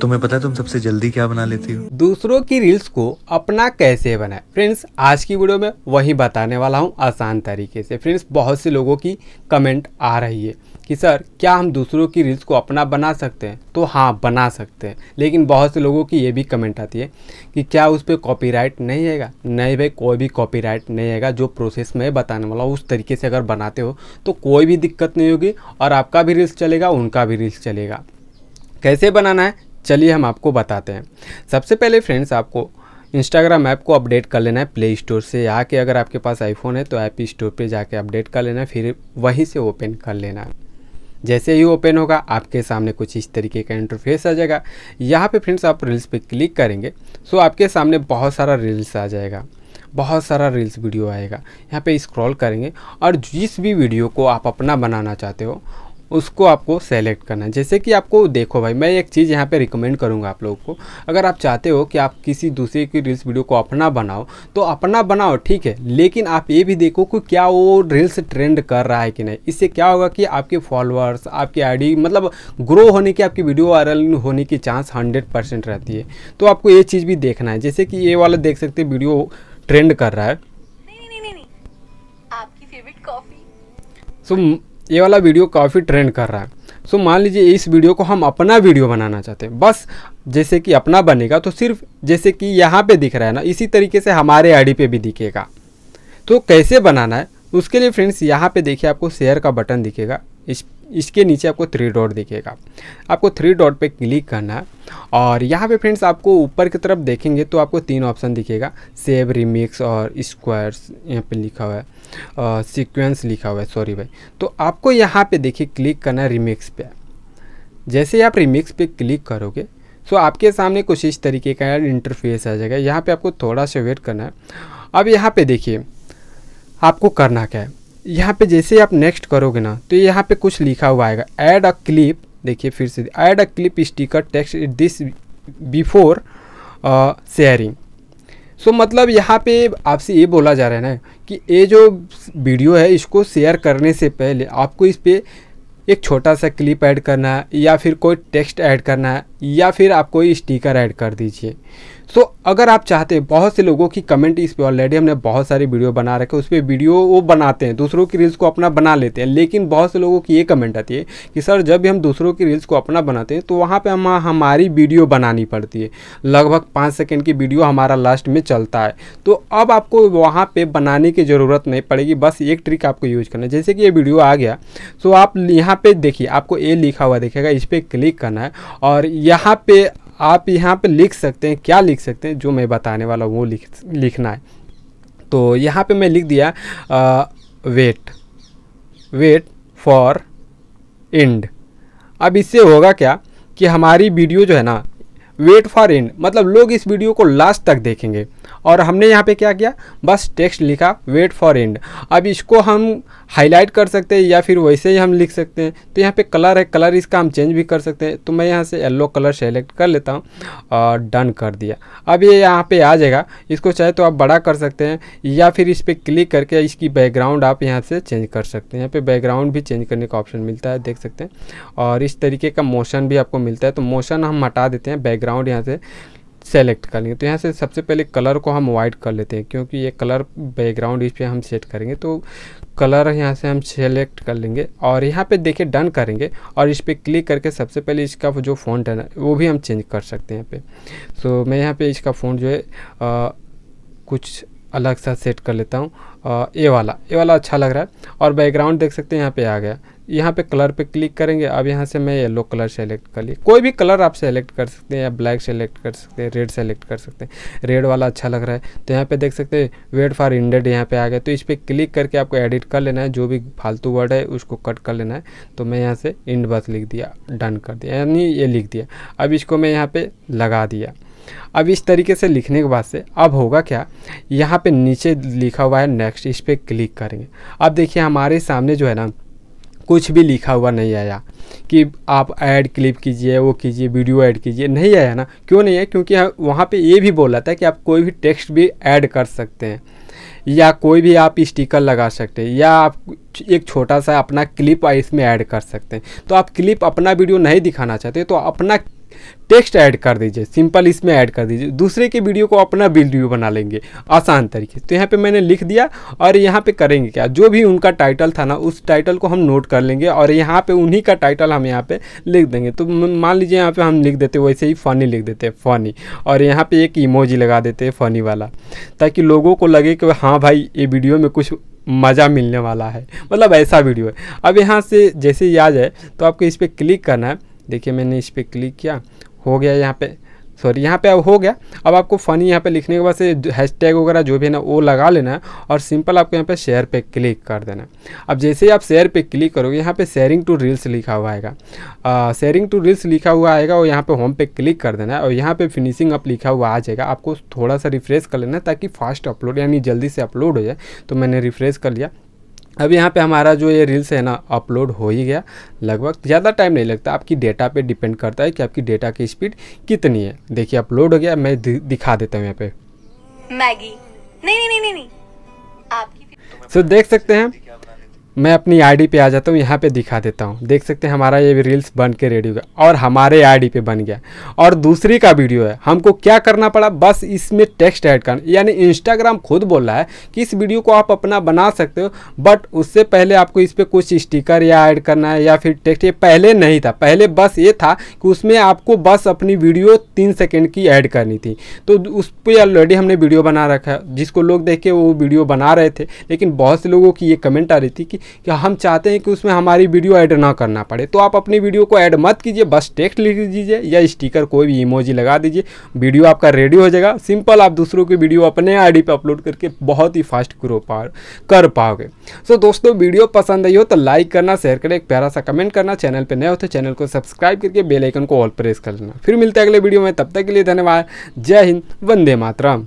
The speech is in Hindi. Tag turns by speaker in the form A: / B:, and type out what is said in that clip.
A: तुम्हें पता है तुम सबसे जल्दी क्या बना लेती हो?
B: दूसरों की रील्स को अपना कैसे बनाए? फ्रेंड्स, आज की वीडियो में वही बताने वाला हूँ आसान तरीके से। फ्रेंड्स, बहुत से लोगों की कमेंट आ रही है कि, सर, क्या हम दूसरों की रील्स को अपना बना सकते हैं? तो हाँ बना सकते हैं। लेकिन बहुत से लोगों की ये भी कमेंट आती है कि, क्या उस पर कॉपीराइट नहीं आएगा? नहीं भाई, कोई भी कॉपीराइट नहीं आएगा जो प्रोसेस मैं बताने वाला हूँ। उस तरीके से अगर बनाते हो तो कोई भी दिक्कत नहीं होगी और आपका भी रील्स चलेगा, उनका भी रील्स चलेगा। कैसे बनाना है? चलिए हम आपको बताते हैं। सबसे पहले फ्रेंड्स, आपको इंस्टाग्राम ऐप को अपडेट कर लेना है प्ले स्टोर से। आके अगर आपके पास आईफोन है तो ऐप स्टोर पे जाके अपडेट कर लेना है, फिर वहीं से ओपन कर लेना है। जैसे ही ओपन होगा, आपके सामने कुछ इस तरीके का इंटरफेस आ जाएगा। यहाँ पे फ्रेंड्स, आप रील्स पे क्लिक करेंगे सो आपके सामने बहुत सारा रील्स आ जाएगा। बहुत सारा रील्स वीडियो आएगा। यहाँ पे स्क्रॉल करेंगे, और जिस भी वीडियो को आप अपना बनाना चाहते हो उसको आपको सेलेक्ट करना है। जैसे कि आपको देखो भाई मैं एक चीज़ यहाँ पे रिकमेंड करूँगा आप लोगों को। अगर आप चाहते हो कि आप किसी दूसरे की रील्स वीडियो को अपना बनाओ तो अपना बनाओ ठीक है। लेकिन आप ये भी देखो कि क्या वो रील्स ट्रेंड कर रहा है कि नहीं। इससे क्या होगा कि आपके फॉलोअर्स आपकी आईडी मतलब ग्रो होने की आपकी वीडियो वायरल होने की चांस हंड्रेड परसेंट रहती है। तो आपको ये चीज़ भी देखना है। जैसे कि ये वाला देख सकते वीडियो ट्रेंड कर रहा है।
C: नहीं नहीं
B: ये वाला वीडियो काफ़ी ट्रेंड कर रहा है। सो मान लीजिए इस वीडियो को हम अपना वीडियो बनाना चाहते हैं। बस, जैसे कि अपना बनेगा तो सिर्फ़ जैसे कि यहाँ पे दिख रहा है ना, इसी तरीके से हमारे आईडी पे भी दिखेगा। तो कैसे बनाना है, उसके लिए फ्रेंड्स यहाँ पे देखिए आपको शेयर का बटन दिखेगा। इस इसके नीचे आपको थ्री डॉट दिखेगा। आपको थ्री डॉट पे क्लिक करना है और यहाँ पे फ्रेंड्स आपको ऊपर की तरफ़ देखेंगे तो आपको तीन ऑप्शन दिखेगा। सेव रिमिक्स और स्क्वायर्स यहाँ पे लिखा हुआ है। सीक्वेंस लिखा हुआ है सॉरी भाई। तो आपको यहाँ पे देखिए क्लिक करना है रिमिक्स पे। जैसे आप रिमिक्स पे क्लिक करोगे सो आपके सामने कुछ इस तरीके का इंटरफेस आ जाएगा। यहाँ पे आपको थोड़ा सा वेट करना है। अब यहाँ पे देखिए, आपको करना क्या है? यहाँ पे जैसे आप नेक्स्ट करोगे ना तो यहाँ पे कुछ लिखा हुआ आएगा। ऐड अ क्लिप देखिए फिर से। Add a clip sticker text this before sharing so मतलब यहाँ पे आपसे ये बोला जा रहा है ना कि ये जो वीडियो है, इसको शेयर करने से पहले आपको इस पर एक छोटा सा क्लिप ऐड करना है या फिर कोई टेक्स्ट ऐड करना है। या फिर आप कोई स्टिकर ऐड कर दीजिए। सो so, अगर आप चाहते हैं बहुत से लोगों की कमेंट इस पर ऑलरेडी हमने बहुत सारी वीडियो बना रखे उस पर वीडियो वो बनाते हैं दूसरों की रील्स को अपना बना लेते हैं लेकिन बहुत से लोगों की ये कमेंट आती है कि सर जब भी हम दूसरों की रील्स को अपना बनाते हैं तो वहाँ पे हम हमारी वीडियो बनानी पड़ती है। लगभग पाँच सेकेंड की वीडियो हमारा लास्ट में चलता है। तो अब आपको वहाँ पर बनाने की ज़रूरत नहीं पड़ेगी बस एक ट्रिक आपको यूज़ करना है। जैसे कि ये वीडियो आ गया सो आप यहाँ पर देखिए आपको ए लिखा हुआ देखेगा इस पर क्लिक करना है और यहाँ पे आप यहाँ पे लिख सकते हैं, क्या लिख सकते हैं, जो मैं बताने वाला हूँ, वो लिख, लिखना है। तो यहाँ पे मैं लिख दिया वेट वेट फॉर एंड अब इससे होगा क्या कि हमारी वीडियो जो है ना वेट फॉर एंड मतलब लोग इस वीडियो को लास्ट तक देखेंगे। और हमने यहाँ पे क्या किया? बस टेक्स्ट लिखा वेट फॉर एंड अब इसको हम हाईलाइट कर सकते हैं या फिर वैसे ही हम लिख सकते हैं। तो यहाँ पे कलर है कलर इसका हम चेंज भी कर सकते हैं। तो मैं यहाँ से येलो कलर सेलेक्ट कर लेता हूँ और डन कर दिया। अब ये यहाँ पे आ जाएगा। इसको चाहे तो आप बड़ा कर सकते हैं या फिर इस पर क्लिक करके इसकी बैकग्राउंड आप यहाँ से चेंज कर सकते हैं। यहाँ पे बैकग्राउंड भी चेंज करने का ऑप्शन मिलता है, देख सकते हैं। और इस तरीके का मोशन भी आपको मिलता है। तो मोशन हम हटा देते हैं बैकग्राउंड यहाँ से सेलेक्ट कर लेंगे। तो यहाँ से सबसे पहले कलर को हम वाइट कर लेते हैं क्योंकि ये कलर बैकग्राउंड इस पर हम सेट करेंगे। तो कलर यहाँ से हम सेलेक्ट कर लेंगे और यहाँ पे देखिए डन करेंगे और इस पर क्लिक करके सबसे पहले इसका जो फ़ॉन्ट है ना वो भी हम चेंज कर सकते हैं यहाँ पे। सो मैं यहाँ पे इसका फ़ॉन्ट जो है आ, कुछ अलग सा सेट कर लेता हूँ। ये वाला ये वाला अच्छा लग रहा है। और बैकग्राउंड देख सकते हैं यहाँ पे आ गया। यहाँ पे कलर पे क्लिक करेंगे, अब यहाँ से मैं येलो कलर सेलेक्ट कर लिया कोई भी कलर आप सेलेक्ट कर सकते हैं या ब्लैक सेलेक्ट कर सकते हैं रेड सेलेक्ट कर सकते हैं। रेड वाला अच्छा लग रहा है। तो यहाँ पे देख सकते हैं वेट फॉर इंडेड यहाँ पे आ गया। तो इस पर क्लिक करके आपको एडिट कर लेना है, जो भी फालतू वर्ड है, उसको कट कर लेना है। तो मैं यहाँ से इंड बस लिख दिया डन कर दिया, यानी ये लिख दिया। अब इसको मैं यहाँ पर लगा दिया। अब इस तरीके से लिखने के बाद से, अब होगा क्या? यहाँ पे नीचे लिखा हुआ है नेक्स्ट इस पर क्लिक करेंगे। अब देखिए, हमारे सामने जो है ना कुछ भी लिखा हुआ नहीं आया कि आप ऐड क्लिप कीजिए, वो कीजिए, वीडियो ऐड कीजिए, नहीं आया ना। क्यों नहीं है क्योंकि वहाँ पे ये भी बोला था कि आप कोई भी टेक्स्ट भी ऐड कर सकते हैं, या कोई भी आप स्टिकर लगा सकते हैं, या आप एक छोटा सा अपना क्लिप इसमें ऐड कर सकते हैं। तो आप क्लिप अपना वीडियो नहीं दिखाना चाहते तो अपना टेक्स्ट ऐड कर दीजिए, सिंपल इसमें ऐड कर दीजिए। दूसरे के वीडियो को अपना वीडियो बना लेंगे, आसान तरीके से। तो यहाँ पे मैंने लिख दिया और यहाँ पे करेंगे क्या? जो भी उनका टाइटल था ना, उस टाइटल को हम नोट कर लेंगे और यहाँ पे उन्हीं का टाइटल हम यहाँ पे लिख देंगे। तो मान लीजिए यहाँ पे हम लिख देते वैसे ही फ़नी लिख देते हैं फ़नी और यहाँ पे एक इमोजी लगा देते हैं फ़नी वाला। ताकि लोगों को लगे कि हाँ भाई, ये वीडियो में कुछ मज़ा मिलने वाला है। मतलब ऐसा वीडियो है। अब यहाँ से जैसे ही आ जाए तो आपको इस पर क्लिक करना है। देखिए मैंने इस पर क्लिक किया। हो गया यहाँ पे। सॉरी यहाँ पे अब हो गया। अब आपको फ़नी यहाँ पे लिखने के बाद से हैश टैग वगैरह जो भी है ना, वो लगा लेना है और सिंपल आपको यहाँ पे शेयर पे क्लिक कर देना। है अब जैसे ही आप शेयर पे क्लिक करोगे, यहाँ पे शेयरिंग टू रील्स लिखा हुआ आएगा। शेयरिंग टू रील्स लिखा हुआ आएगा और यहाँ पे होम पे क्लिक कर देना है और यहाँ पे फिनिशिंग अप लिखा हुआ आ जाएगा। आपको थोड़ा सा रिफ्रेश कर लेना है ताकि फास्ट अपलोड यानी जल्दी से अपलोड हो जाए। तो मैंने रिफ्रेश कर लिया। अब यहाँ पे हमारा जो ये रील्स है ना अपलोड हो ही गया। लगभग ज़्यादा टाइम नहीं लगता। आपकी डेटा पे डिपेंड करता है कि आपकी डेटा की स्पीड कितनी है। देखिए अपलोड हो गया। मैं दिखा देता हूँ यहाँ पे।
C: मैगी। नहीं नहीं नहीं नहीं नहीं। आपकी
B: सो देख सकते हैं। मैं अपनी आईडी पे आ जाता हूँ यहाँ पे दिखा देता हूँ। देख सकते हैं हमारा ये रील्स बन के रेडी हो गया और हमारे आईडी पे बन गया। और दूसरी का वीडियो है हमको क्या करना पड़ा? बस इसमें टेक्स्ट ऐड करना। यानी इंस्टाग्राम खुद बोल रहा है कि इस वीडियो को आप अपना बना सकते हो बट उससे पहले आपको इस पर कुछ स्टिकर या ऐड करना है या फिर टेक्स्ट ये पहले नहीं था। पहले बस ये था कि उसमें आपको बस अपनी वीडियो तीन सेकेंड की ऐड करनी थी। तो उस पर ऑलरेडी हमने वीडियो बना रखा है। जिसको लोग देख के वो वीडियो बना रहे थे लेकिन बहुत से लोगों की ये कमेंट आ रही थी कि, कि हम चाहते हैं कि उसमें हमारी वीडियो ऐड ना करना पड़े? तो आप अपनी वीडियो को ऐड मत कीजिए, बस टेक्स्ट लिख दीजिए या स्टिकर कोई भी इमोजी लगा दीजिए। वीडियो आपका रेडी हो जाएगा। सिंपल आप दूसरों की वीडियो अपने आईडी पे अपलोड करके बहुत ही फास्ट ग्रो पा कर पाओगे। सो दोस्तों वीडियो पसंद आई हो तो लाइक करना शेयर करें, एक प्यारा सा कमेंट करना। चैनल पर नए हो तो चैनल को सब्सक्राइब करके बेलाइकन को ऑल प्रेस कर लेना। फिर मिलते हैं अगले वीडियो में। तब तक के लिए धन्यवाद। जय हिंद, वंदे मातरम।